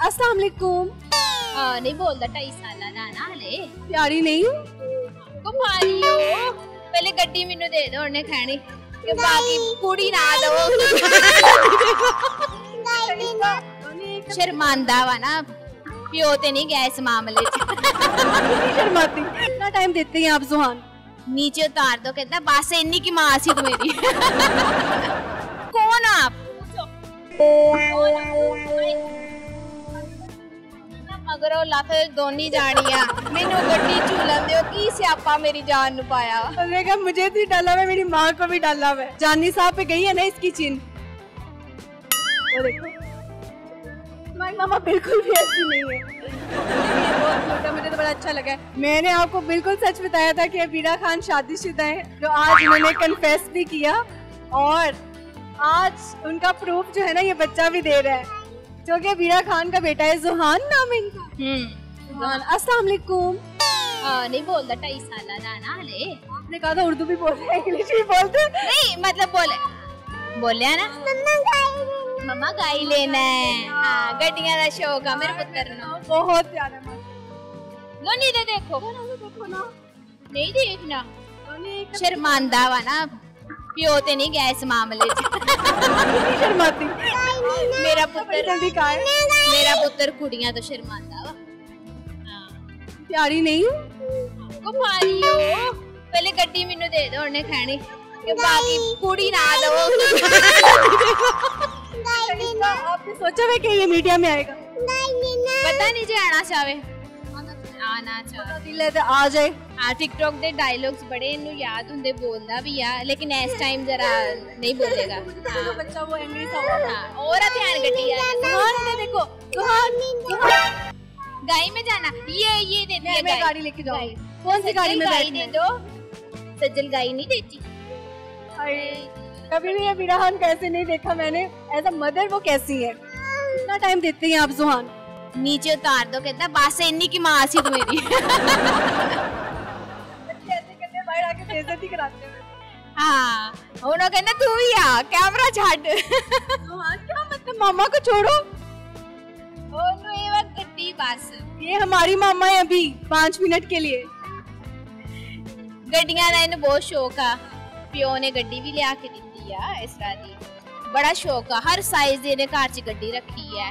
अस्सलाम हाँ, वालेकुम नहीं बोलदा ढाई साल दा ना हले प्यारी नहीं कुमारी हो। पहले गड्डी मेनू दे दो उन्हें खाने। के बाकी पूरी ना दो। शर्मांदा वा ना। प्यो ते नहीं गए इस मामले च। शर्माती। ना टाइम देते हैं आप सुहान। नीचे उतार दो कहता बस इन्नी की माँ सी तो तुम्हारी कौन आप? ਮਗਰੋਂ ਲੱਥ ਦੋਨੀ ਜਾਣੀਆਂ ਮੈਨੂੰ ਗੱਡੀ ਝੂਲਣ ਦਿਓ ਕੀ ਸਿਆਪਾ ਮੇਰੀ ਜਾਨ ਨੂੰ ਪਾਇਆ उसने कहा मुझे भी डाला हुआ है मेरी माँ को भी डाला हुआ है जानी साहब पे गई है ना इसकी चिन वो देखो तुम्हारी मामा बिल्कुल भी ऐसी नहीं है ये बहुत cute है, मुझे तो बड़ा अच्छा लगा है मैंने आपको बिल्कुल सच बताया था कि बीरा खान शादीशुदा है जो आज उन्होंने कन्फेस भी किया और आज उनका प्रूफ जो है ना ये बच्चा भी दे रहा है जो कि खान का बेटा है जुहान नाम इनका हम्म। अस्सलाम वालेकुम हाँ, नहीं ढाई साल आपने कहा था उर्दू भी इंग्लिश भी बोलते नहीं मतलब बोले। बोले ना? मम्मा लेना है। हाँ। गड्डिया का शौक है मेरे पुत्र बहुत लो नहीं दे देखो। हाँ, नहीं देखना। शर्मांदा वा ना। प्यो ते नहीं गया इस मामले शर्माती। ਮੇਰਾ बड़ी ਪੁੱਤਰ जल्दी कहा है ਮੇਰਾ ਪੁੱਤਰ ਕੁੜੀਆਂ ਤੋਂ ਸ਼ਰਮਾਂਦਾ ਵਾ ਹਾਂ प्यारी नहीं हूँ ਕੋ ਮਾਰੀਓ ਪਹਿਲੇ ਗੱਡੀ ਮੈਨੂੰ ਦੇ ਦੋ ਉਹਨੇ ਖਾਣੀ ਕਿ ਬਾਕੀ ਕੁੜੀ ਨਾ ਦਵੋ आपने सोचा हुआ कि ये मीडिया में आएगा ਪਤਾ ਨਹੀਂ ਜੇ ਆਣਾ ਚਾਵੇ ਆਣਾ ਚਾਵੇ दिल है तो आ जाए ਹਾਂ ਟਿਕਟੌਕ ਦੇ ਡਾਇਲੌਗਸ ਬੜੇ ਇਹਨੂੰ ਯਾਦ ਹੁੰਦੇ ਬੋਲਦਾ ਵੀ ਆ ਲੇਕਿਨ ਇਸ ਟਾਈਮ ਜ਼ਰਾ ਨਹੀਂ ਬੋਲੇਗਾ जो बच्चा वो एंग्री सा हुआ था हाँ और ध्यान गड्डी आ सुहान ने देखो सुहान गाय में जाना ये ये दे मैं दिया मैं गाय गाड़ी लेके जाऊंगी कौन सी गाड़ी में गाय बैठना दे है? दो सज्जल गाय नहीं देती अरे, कभी भी ये बिराहान कैसे नहीं देखा मैंने एज अ मदर वो कैसी है कितना टाइम देते हैं आप जुहान नीचे उतार दो कहता बस इन्नी की माँ सी तू मेरी हाँ उन्होंने कहना तू आ कैमरा छाट। हाँ क्या मतलब? मामा को छोड़ो। तो ये हमारी मामा है अभी मिनट के लिए। इन्हें बहुत शौक है। प्यो ने गड्डी भी लिया के दी इस बड़ा शौक है हर साइज़ इन्हें घर ची गड्डी रखी है।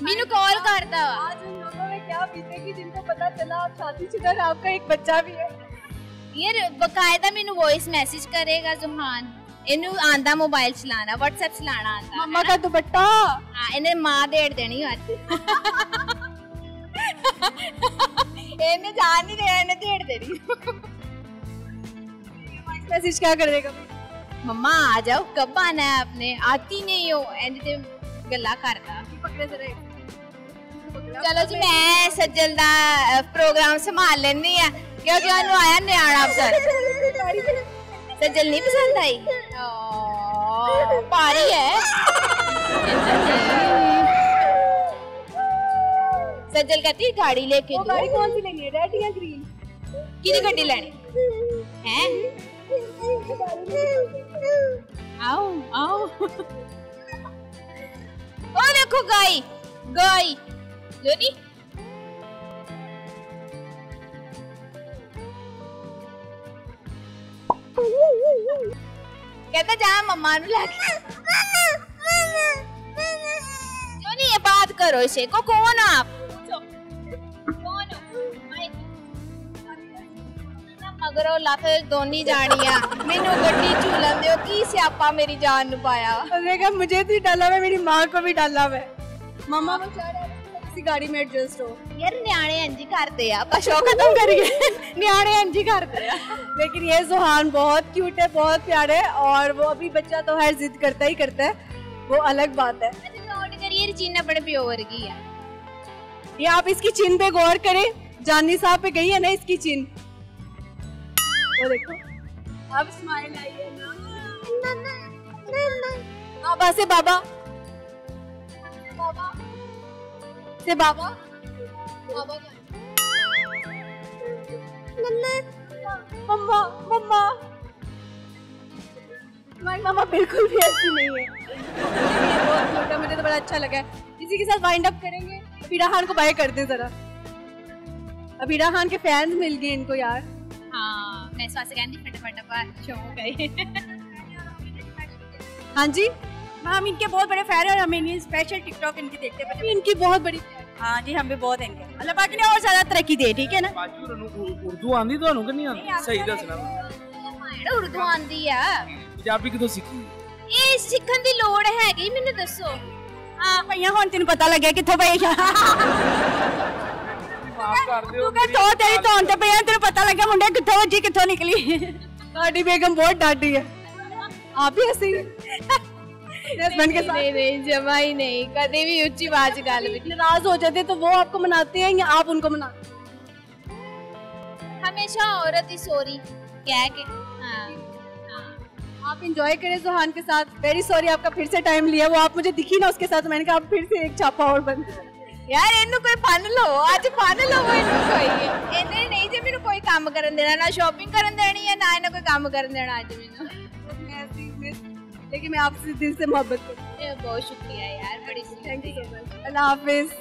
मीनू कॉल करता आज लोगों में क्या बीतेगी जिनको पता चला शादी आपका एक बच्चा भी है। ये बकायदा वॉइस मैसेज करेगा जुहान। इनू आंदा मोबाइल चलाना व्हाट्सएप चलाना आंदा मम्मा का दुपट्टा। हाँ माँ देड़ देनी आज। जान नहीं देड़ देनी मैसेज क्या कर देगा? मम्मा आ जाओ कब आना है आपने? आती नहीं हो एंड गल्ला करता। चलो जी मैं सज्जल का प्रोग्राम संभाल ली है क्योंकि आया न्याणा पसंद सज्जल नहीं पसंद आई पारी है सज्जल कहती है गाड़ी लेके दो गाड़ी कौन सी लेनी है रेड या ग्रीन कितनी गड्डी लेनी हैं आओ आओ देखो गाय गाय। जोनी कहता जा मम्मा नु लाके जोनी ये बात करो इसे? को, कौन आप? मगरों लाफे दोनी जानिया मेनू गट ਸਿਆਪਾ ਮੇਰੀ ਜਾਨ ਨੂੰ ਪਾਇਆ उसने कहा मुझे भी डाला हुआ है मेरी माँ को भी डाला हुआ है मामा वो चाह रहे हैं किसी गाड़ी में एडजस्ट हो ਯਾਰ ਨਿਆਣੇ ਇੰਜ ਕਰਦੇ ਆ ਆਪਾਂ ਸ਼ੌਕ ਖਤਮ ਕਰੀਏ ਨਿਆਣੇ ਇੰਜ ਹੀ ਕਰਦੇ ਆ लेकिन ये जुहान बहुत क्यूट है बहुत प्यारे है और वो अभी बच्चा तो हर जिद करता ही करता है वो अलग बात है ਅਸੀਂ ਨੋਟ ਕਰੀਏ ਰਚੀਨਾ ਆਪਣੇ ਪਿਓ ਵਰਗੀ ਆ ये आप इसकी चिन पे गौर करें जानी साहब पे गई है ना इसकी चिन वो देखो अब स्माइल आई है ना बाबा से बाबा। से बाबा। बाबा मम्मा। मम्मा तुम्हारी मम्मा बिल्कुल भी ऐसी नहीं है। बहुत मुझे तो बड़ा अच्छा लगा है। इसी के साथ वाइंड अप करेंगे। अबीरा खान को बाय कर दें जरा। अबीरा खान के फैंस मिल गए इनको यार। हाँ मैं कहती फटाफट शो हो गए। हाँ जी हम इनके बहुत बड़े फैन हैं और हम इन्हें स्पेशल टिकटॉक इनकी देखते हैं इनकी बहुत बड़ी fan हाँ जी हम भी बहुत हैं इनके अल्लाह पाक ने और ज्यादा तरक्की दे ठीक है ना ਬਾਜੀ ਹੋਰਾਂ ਨੂੰ ਉ- ਉਰਦੂ ਆਂਦੀ ਤੁਹਾਨੂੰ ਕਿ ਨਹੀਂ ਆਂਦੀ ਸਹੀ ਦੱਸਣਾ ਜਿਹੜਾ ਉਰਦੂ ਆਂਦੀ ਆ ਪੰਜਾਬੀ ਕਿਦੋਂ ਸਿੱਖੀ ਇਹ ਸਿੱਖਣ ਦੀ ਲੋੜ ਹੈਗੀ ਮੈਨੂੰ ਦੱਸੋ हाँ भैया ਹੁਣ ਤੈਨੂੰ ਪਤਾ ਲੱਗਿਆ ਕਿੱਥੋਂ ਪਈ ਆ ਮਾਫ ਕਰ ਦਿਓ ਤੂੰ ਕਹ ਤੋ ਤੇਰੀ ਧੌਣ ਤੇ ਪਈਆ ਤੈਨੂੰ ਪਤਾ ਲੱਗਾ ਮੁੰਡੇ ਕਿੱਥੋਂ ਵੱਜੀ ਕਿੱਥੋਂ ਨਿਕਲੀ साडी बेगम बहुत डांटी है आप भी ऐसे ही हस्बैंड के साथ नहीं नहीं जमा ही नहीं कभी भी ऊंची आवाज गल भी नाराज हो जाते तो वो आपको मनाते हैं या आप उनको मनाते हैं हमेशा औरत ही सॉरी कह के हाँ हाँ आप इंजॉय करें जुहान के साथ वेरी सॉरी आपका फिर से टाइम लिया वो आप मुझे दिखी ना उसके साथ मैंने कहा आप फिर से एक छापा और बंद करें। ਯਾਰ ਇਹਨੂੰ ਕੋਈ ਫਨ ਲਓ ਅੱਜ ਫਨ ਲਓ ਇਹਨੂੰ ਕੋਈ ਇਹਨੇ ਨਹੀਂ ਜੇ ਮੈਨੂੰ ਕੋਈ ਕੰਮ ਕਰਨ ਦੇਣਾ ਨਾ ਸ਼ਾਪਿੰਗ ਕਰਨ ਦੇਣੀ ਹੈ ਨਾ ਇਹਨਾਂ ਕੋਈ ਕੰਮ ਕਰਨ ਦੇਣਾ ਅੱਜ ਮੈਨੂੰ मैं ऐसी मैं- लेकिन मैं आपसे दिल से मोहब्बत करती हूँ। बहुत शुक्रिया यार बड़ी थैंक यू सो मच अल्लाह हाफिज़।